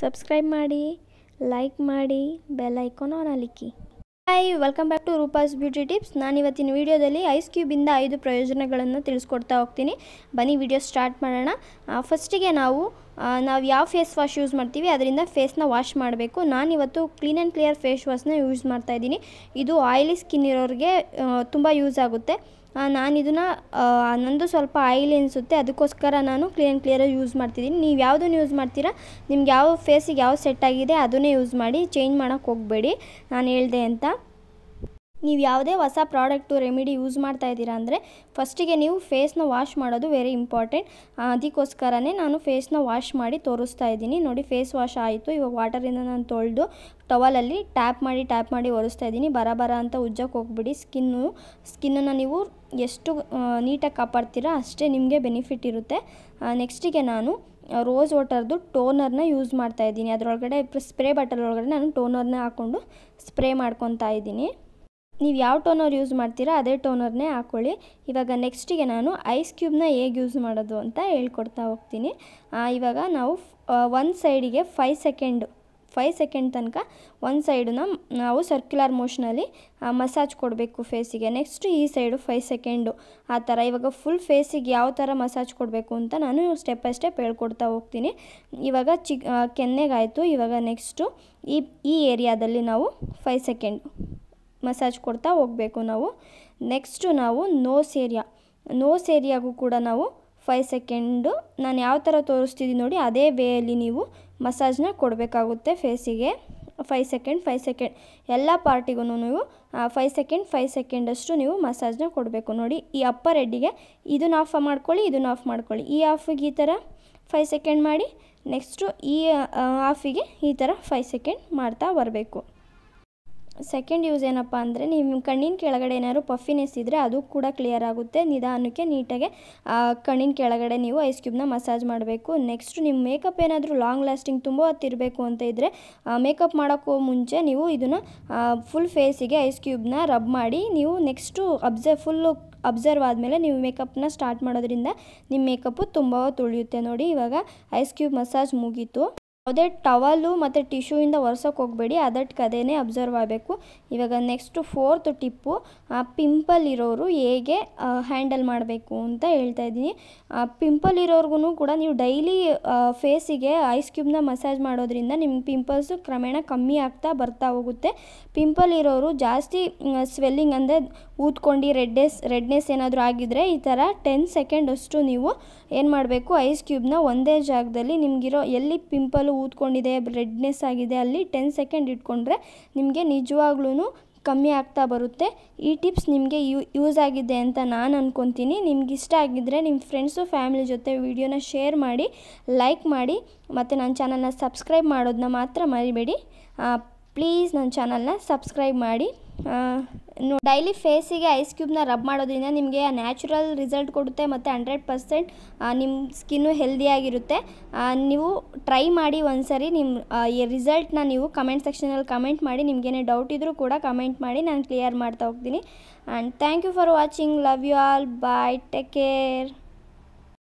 Subscribe ಮಾಡಿ, like ಮಾಡಿ, bell icon on ಅಲಿಕ್ಕಿ hi welcome back to Roopa's beauty tips. ನಾನು ಇವತ್ತಿನ ವಿಡಿಯೋದಲ್ಲಿ ಐಸ್ ಕ್ಯೂಬಿಂದ ಐದು ಪ್ರಯೋಜನಗಳನ್ನು ತಿಳಿಸ್ಕೊಡ್ತಾ ಹೋಗ್ತೀನಿ. ಬನ್ನಿ, ವಿಡಿಯೋ ಸ್ಟಾರ್ಟ್ ಮಾಡೋಣ. ಫಸ್ಟಿಗೆ ನಾವು ನಾವು ಯಾವ ಫೇಸ್ ವಾಶ್ ಯೂಸ್ ಮಾಡ್ತೀವಿ, ಅದರಿಂದ ಫೇಸ್ನ ವಾಶ್ ಮಾಡಬೇಕು. ನಾನಿವತ್ತು ಕ್ಲೀನ್ ಆ್ಯಂಡ್ ಕ್ಲಿಯರ್ ಫೇಸ್ ವಾಶ್ನ ಯೂಸ್ ಮಾಡ್ತಾ ಇದ್ದೀನಿ. ಇದು ಆಯಿಲಿ ಸ್ಕಿನ್ ಇರೋರಿಗೆ ತುಂಬ ಯೂಸ್ ಆಗುತ್ತೆ. ನಾನು ಇದನ್ನು ನಂದು ಸ್ವಲ್ಪ ಆಯಿಲಿ ಅನಿಸುತ್ತೆ ಅದಕ್ಕೋಸ್ಕರ ನಾನು ಕ್ಲೀನ್ ಆ್ಯಂಡ್ ಕ್ಲಿಯರಾಗಿ ಯೂಸ್ ಮಾಡ್ತಿದ್ದೀನಿ. ನೀವು ಯಾವುದನ್ನು ಯೂಸ್ ಮಾಡ್ತೀರಾ, ನಿಮ್ಗೆ ಯಾವ ಫೇಸಿಗೆ ಯಾವ ಸೆಟ್ ಆಗಿದೆ ಅದನ್ನೇ ಯೂಸ್ ಮಾಡಿ ಚೇಂಜ್ ಮಾಡೋಕ್ಕೆ ಹೋಗಬೇಡಿ, ನಾನು ಹೇಳಿದೆ ಅಂತ. ನೀವು ಯಾವುದೇ ಹೊಸ ಪ್ರಾಡಕ್ಟು, ರೆಮಿಡಿ ಯೂಸ್ ಮಾಡ್ತಾ ಇದ್ದೀರಾ ಅಂದರೆ ಫಸ್ಟಿಗೆ ನೀವು ಫೇಸ್ನ ವಾಶ್ ಮಾಡೋದು ವೆರಿ ಇಂಪಾರ್ಟೆಂಟ್. ಅದಕ್ಕೋಸ್ಕರನೇ ನಾನು ಫೇಸ್ನ ವಾಶ್ ಮಾಡಿ ತೋರಿಸ್ತಾ ಇದ್ದೀನಿ. ನೋಡಿ, ಫೇಸ್ ವಾಶ್ ಆಯಿತು. ಇವಾಗ ವಾಟರಿಂದ ನಾನು ತೊಳೆದು ಟವಲಲ್ಲಿ ಟ್ಯಾಪ್ ಮಾಡಿ ಟ್ಯಾಪ್ ಮಾಡಿ ಒರೆಸ್ತಾ ಇದ್ದೀನಿ. ಬರ ಬರ ಅಂತ ಉಜ್ಜಕ್ಕೆ ಹೋಗ್ಬಿಡಿ. ಸ್ಕಿನ್ನು, ಸ್ಕಿನ್ನನ್ನು ನೀವು ಎಷ್ಟು ನೀಟಾಗಿ ಕಾಪಾಡ್ತೀರಾ ಅಷ್ಟೇ ನಿಮಗೆ ಬೆನಿಫಿಟ್ ಇರುತ್ತೆ. ನೆಕ್ಸ್ಟಿಗೆ ನಾನು ರೋಸ್ ವಾಟರ್ದು ಟೋನರ್ನ ಯೂಸ್ ಮಾಡ್ತಾ ಇದ್ದೀನಿ. ಅದರೊಳಗಡೆ ಸ್ಪ್ರೇ ಬಾಟಲ್ ಒಳಗಡೆ ನಾನು ಟೋನರ್ನ ಹಾಕ್ಕೊಂಡು ಸ್ಪ್ರೇ ಮಾಡ್ಕೊತಾ ಇದ್ದೀನಿ. ನೀವು ಯಾವ ಟೋನರ್ ಯೂಸ್ ಮಾಡ್ತೀರಾ ಅದೇ ಟೋನರ್ನೇ ಹಾಕ್ಕೊಳ್ಳಿ ಇವಾಗ ನೆಕ್ಸ್ಟಿಗೆ ನಾನು ಐಸ್ ಕ್ಯೂಬ್ನ ಹೇಗೆ ಯೂಸ್ ಮಾಡೋದು ಅಂತ ಹೇಳ್ಕೊಡ್ತಾ ಹೋಗ್ತೀನಿ. ಇವಾಗ ನಾವು ಒಂದು ಸೈಡಿಗೆ ಫೈ ಸೆಕೆಂಡ್ ಫೈ ಸೆಕೆಂಡ್ ತನಕ ಒಂದು ಸೈಡನ್ನ ನಾವು ಸರ್ಕ್ಯುಲರ್ ಮೋಷನಲ್ಲಿ ಮಸಾಜ್ ಕೊಡಬೇಕು ಫೇಸಿಗೆ ನೆಕ್ಸ್ಟು ಈ ಸೈಡು ಫೈ ಸೆಕೆಂಡು ಆ ಥರ ಇವಾಗ ಫುಲ್ ಫೇಸಿಗೆ ಯಾವ ಥರ ಮಸಾಜ್ ಕೊಡಬೇಕು ಅಂತ ನಾನು ಸ್ಟೆಪ್ ಬೈ ಸ್ಟೆಪ್ ಹೇಳ್ಕೊಡ್ತಾ ಹೋಗ್ತೀನಿ. ಇವಾಗ ಚಿಕ್ ಕೆನ್ನೆಗಾಯಿತು. ಇವಾಗ ನೆಕ್ಸ್ಟು ಈ ಈ ಏರಿಯಾದಲ್ಲಿ ನಾವು ಫೈ ಸೆಕೆಂಡ್ ಮಸಾಜ್ ಕೊಡ್ತಾ ಹೋಗಬೇಕು ನಾವು. ನೆಕ್ಸ್ಟು ನಾವು ನೋಸ್ ಏರಿಯಾ ನೋಸ್ ಏರಿಯಾಗೂ ಕೂಡ ನಾವು ಫೈವ್ ಸೆಕೆಂಡು ನಾನು ಯಾವ ಥರ ತೋರಿಸ್ತಿದ್ದೀನಿ ನೋಡಿ, ಅದೇ ವೇಯಲ್ಲಿ ನೀವು ಮಸಾಜ್ನ ಕೊಡಬೇಕಾಗುತ್ತೆ ಫೇಸಿಗೆ ಫೈವ್ ಸೆಕೆಂಡ್ ಫೈವ್ ಸೆಕೆಂಡ್ ಎಲ್ಲ ಪಾರ್ಟಿಗೂ ನೀವು ಫೈವ್ ಸೆಕೆಂಡ್ ಫೈವ್ ಸೆಕೆಂಡಷ್ಟು ನೀವು ಮಸಾಜ್ನ ಕೊಡಬೇಕು ನೋಡಿ. ಈ ಅಪ್ಪರ್ ಹೆಡ್ಡಿಗೆ ಇದನ್ನ ಆಫ್ ಮಾಡ್ಕೊಳ್ಳಿ, ಇದನ್ನ ಆಫ್ ಮಾಡ್ಕೊಳ್ಳಿ. ಈ ಆಫಿಗೆ ಈ ಥರ ಫೈವ್ ಸೆಕೆಂಡ್ ಮಾಡಿ ನೆಕ್ಸ್ಟು ಈ ಆಫಿಗೆ ಈ ಥರ ಫೈವ್ ಸೆಕೆಂಡ್ ಮಾಡ್ತಾ ಬರಬೇಕು. ಸೆಕೆಂಡ್ ಯೂಸ್ ಏನಪ್ಪ ಅಂದರೆ ನಿಮ್ಮ ಕಣ್ಣಿನ ಕೆಳಗಡೆ ಏನಾದ್ರು ಪಫಿನೆಸ್ ಇದ್ದರೆ ಅದು ಕೂಡ ಕ್ಲಿಯರ್ ಆಗುತ್ತೆ. ನಿಧಾನಕ್ಕೆ ನೀಟಾಗೆ ಕಣ್ಣಿನ ಕೆಳಗಡೆ ನೀವು ಐಸ್ ಕ್ಯೂಬ್ನ ಮಸಾಜ್ ಮಾಡಬೇಕು. ನೆಕ್ಸ್ಟ್ ನಿಮ್ಮ ಮೇಕಪ್ ಏನಾದರೂ ಲಾಂಗ್ ಲಾಸ್ಟಿಂಗ್ ತುಂಬ ಹೊತ್ತಿರಬೇಕು ಅಂತ ಇದ್ದರೆ ಮೇಕಪ್ ಮಾಡೋಕ್ಕೂ ಮುಂಚೆ ನೀವು ಇದನ್ನು ಫುಲ್ ಫೇಸಿಗೆ ಐಸ್ ಕ್ಯೂಬ್ನ ರಬ್ ಮಾಡಿ ನೀವು ನೆಕ್ಸ್ಟು ಅಬ್ಸರ್ವ್ ಫುಲ್ಲು ಅಬ್ಸರ್ವ್ ಆದಮೇಲೆ ನೀವು ಮೇಕಪ್ನ ಸ್ಟಾರ್ಟ್ ಮಾಡೋದ್ರಿಂದ ನಿಮ್ಮ ಮೇಕಪ್ಪು ತುಂಬ ತುಳಿಯುತ್ತೆ ನೋಡಿ. ಇವಾಗ ಐಸ್ ಕ್ಯೂಬ್ ಮಸಾಜ್ ಮುಗೀತು. ಯಾವುದೇ ಟವಲು ಮತ್ತು ಟಿಶ್ಯೂಯಿಂದ ಒರೆಸೋಕೆ ಹೋಗಬೇಡಿ ಅದಕ್ಕೆ ಅದೇನೇ ಅಬ್ಸರ್ವ್ ಆಗಬೇಕು. ಇವಾಗ ನೆಕ್ಸ್ಟು ಫೋರ್ತ್ ಟಿಪ್ಪು ಪಿಂಪಲ್ ಇರೋರು ಹೇಗೆ ಹ್ಯಾಂಡಲ್ ಮಾಡಬೇಕು ಅಂತ ಹೇಳ್ತಾ ಇದ್ದೀನಿ. ಪಿಂಪಲ್ ಇರೋರ್ಗು ಕೂಡ ನೀವು ಡೈಲಿ ಫೇಸಿಗೆ ಐಸ್ ಕ್ಯೂಬ್ನ ಮಸಾಜ್ ಮಾಡೋದ್ರಿಂದ ನಿಮ್ಮ ಪಿಂಪಲ್ಸು ಕ್ರಮೇಣ ಕಮ್ಮಿ ಆಗ್ತಾ ಬರ್ತಾ ಹೋಗುತ್ತೆ. ಪಿಂಪಲ್ ಇರೋರು ಜಾಸ್ತಿ ಸ್ವೆಲ್ಲಿಂಗ್ ಅಂದರೆ ಊದ್ಕೊಂಡು ರೆಡ್ನೆಸ್ ರೆಡ್ನೆಸ್ ಏನಾದರೂ ಆಗಿದ್ರೆ ಈ ಥರ ಟೆನ್ ಸೆಕೆಂಡ್ ಅಷ್ಟು ನೀವು ಏನು ಮಾಡಬೇಕು, ಐಸ್ ಕ್ಯೂಬ್ನ ಒಂದೇ ಜಾಗದಲ್ಲಿ ನಿಮಗಿರೋ ಎಲ್ಲಿ ಪಿಂಪಲ್ ಊದ್ಕೊಂಡಿದೆ ರೆಡ್ನೆಸ್ ಆಗಿದೆ, ಅಲ್ಲಿ ಟೆನ್ ಸೆಕೆಂಡ್ ಇಟ್ಕೊಂಡ್ರೆ ನಿಮಗೆ ನಿಜವಾಗ್ಲೂ ಕಮ್ಮಿ ಆಗ್ತಾ ಬರುತ್ತೆ. ಈ ಟಿಪ್ಸ್ ನಿಮಗೆ ಯೂ ಯೂಸ್ ಆಗಿದೆ ಅಂತ ನಾನು ಅಂದ್ಕೊತೀನಿ ನಿಮ್ಗೆ ಇಷ್ಟ ಆಗಿದ್ದರೆ ನಿಮ್ಮ ಫ್ರೆಂಡ್ಸು ಫ್ಯಾಮಿಲಿ ಜೊತೆ ವಿಡಿಯೋನ ಶೇರ್ ಮಾಡಿ ಲೈಕ್ ಮಾಡಿ, ಮತ್ತು ನನ್ನ ಚಾನಲ್ನ ಸಬ್ಸ್ಕ್ರೈಬ್ ಮಾಡೋದನ್ನ ಮಾತ್ರ ಮರಿಬೇಡಿ. ಪ್ಲೀಸ್ ನನ್ನ ಚಾನಲ್ನ ಸಬ್ಸ್ಕ್ರೈಬ್ ಮಾಡಿ. ಡೈಲಿ ಫೇಸಿಗೆ ಐಸ್ ಕ್ಯೂಬ್ನ ರಬ್ ಮಾಡೋದ್ರಿಂದ ನಿಮಗೆ ನ್ಯಾಚುರಲ್ ರಿಸಲ್ಟ್ ಕೊಡುತ್ತೆ ಮತ್ತು ಹಂಡ್ರೆಡ್ ಪರ್ಸೆಂಟ್ ನಿಮ್ಮ ಸ್ಕಿನ್ನು ಹೆಲ್ದಿಯಾಗಿರುತ್ತೆ ನೀವು ಟ್ರೈ ಮಾಡಿ ಒಂದ್ಸರಿ ನಿಮ್ಮ ಈ ರಿಸಲ್ಟ್ನ ನೀವು ಕಮೆಂಟ್ ಸೆಕ್ಷನಲ್ಲಿ ಕಮೆಂಟ್ ಮಾಡಿ, ನಿಮಗೇನೇ ಡೌಟ್ ಇದ್ದರೂ ಕೂಡ ಕಮೆಂಟ್ ಮಾಡಿ, ನಾನು ಕ್ಲಿಯರ್ ಮಾಡ್ತಾ ಹೋಗ್ತೀನಿ. And thank you for watching love you all bye take care